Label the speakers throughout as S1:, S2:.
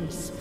S1: Killing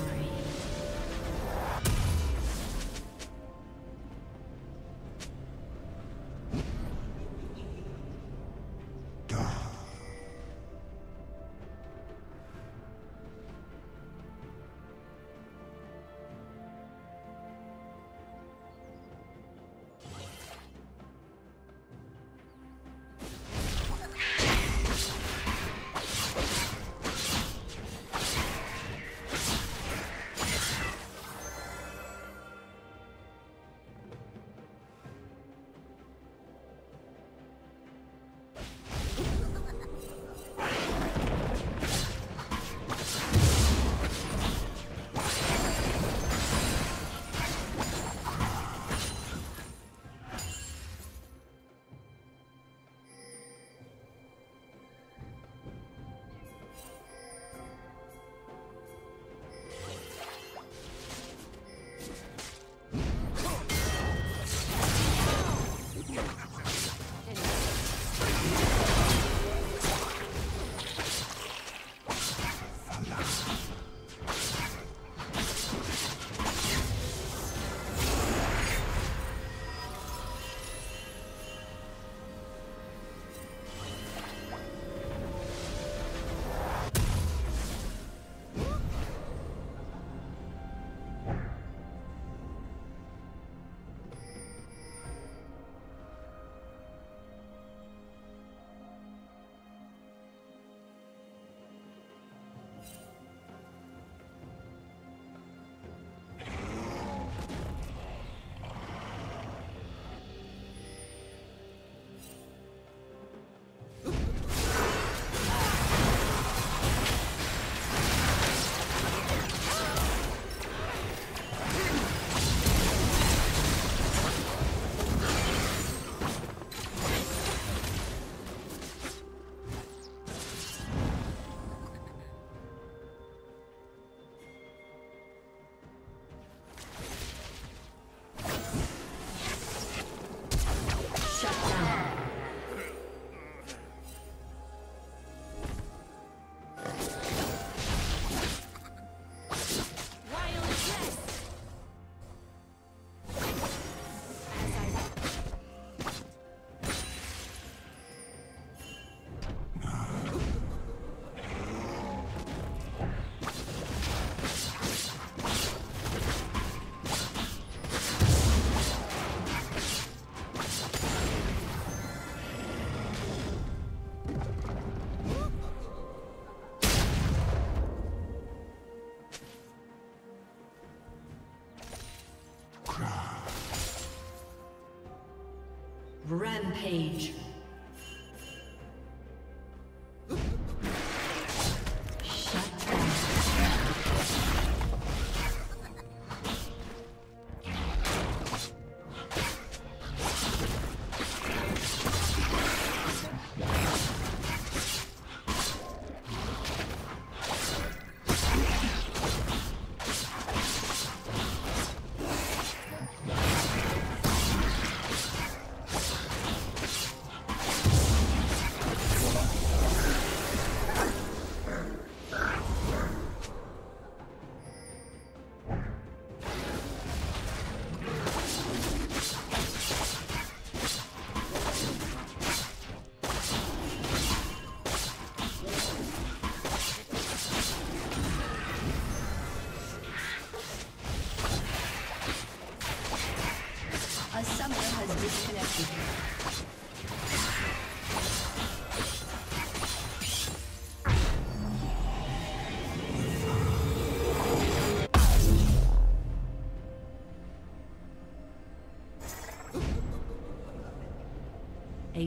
S1: Rampage.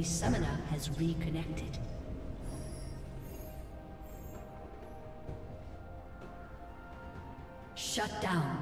S1: A summoner has reconnected. Shut down.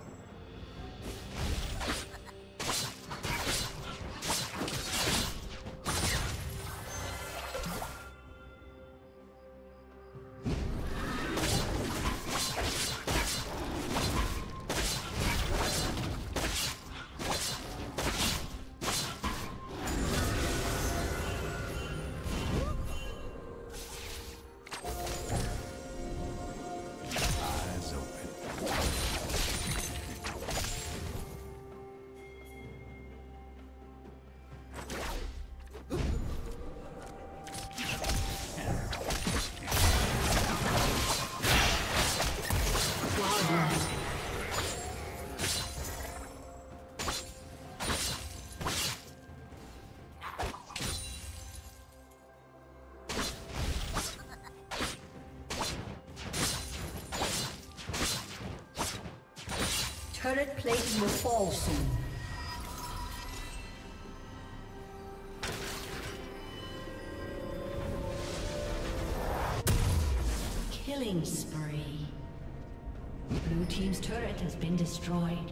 S1: Plate will fall soon. Killing spree. Blue Team's turret has been destroyed.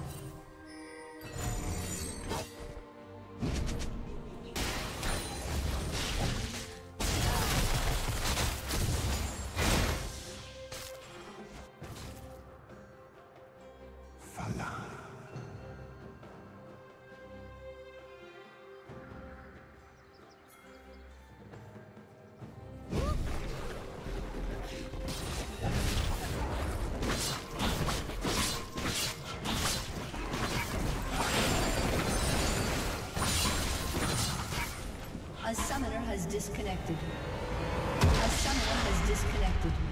S1: Disconnected. A summoner has disconnected.